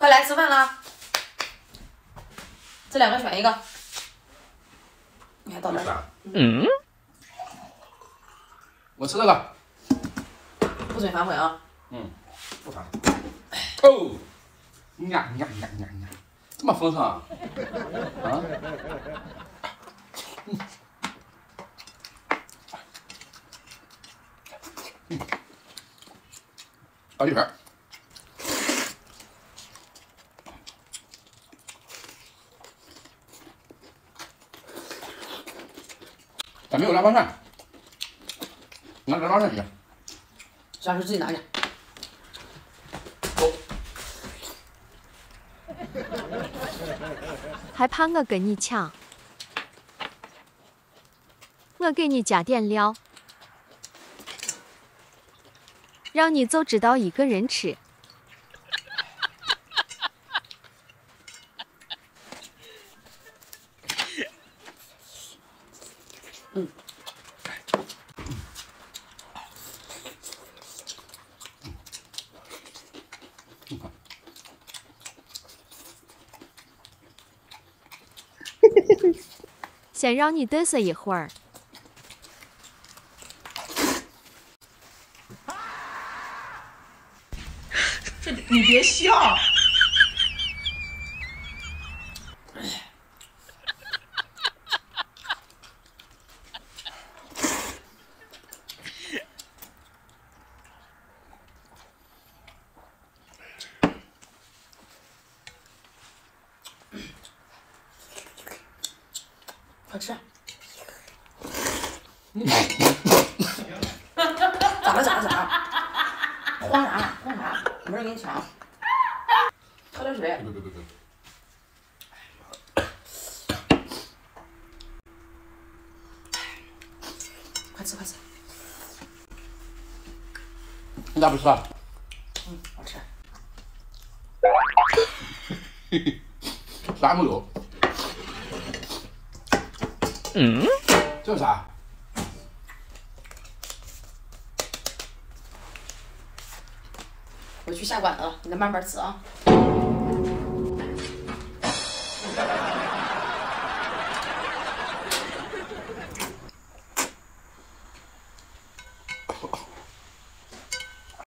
快来吃饭啦！这两个选一个。你看到这儿，嗯，我吃这个。不准反悔啊！嗯，不反。哦，呀呀呀呀呀，这么丰盛啊？啊？嗯。好一点。咋没有腊八蒜？拿腊八蒜去。下次自己拿去。走。还怕我跟你抢？我给你加点料，让你就知道一个人吃。嗯。先让你嘚瑟一会儿。这你别笑。快吃！咋了咋了咋了？慌啥慌啥？没人给你抢。喝点水。别别别别！快吃快吃！你咋不吃啊？嗯，好吃。啥没有？嗯，这是啥？我去下馆子了，你再慢慢吃啊。